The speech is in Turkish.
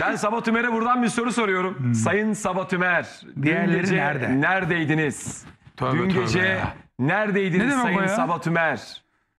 Ben Sabah Tümer'e buradan bir soru soruyorum. Hmm. Sayın Sabah Tümer. Diğerleri gece nerede? Neredeydiniz? Tövbe dün tövbe gece ya. neredeydiniz Ne Sayın? Sabah Tümer?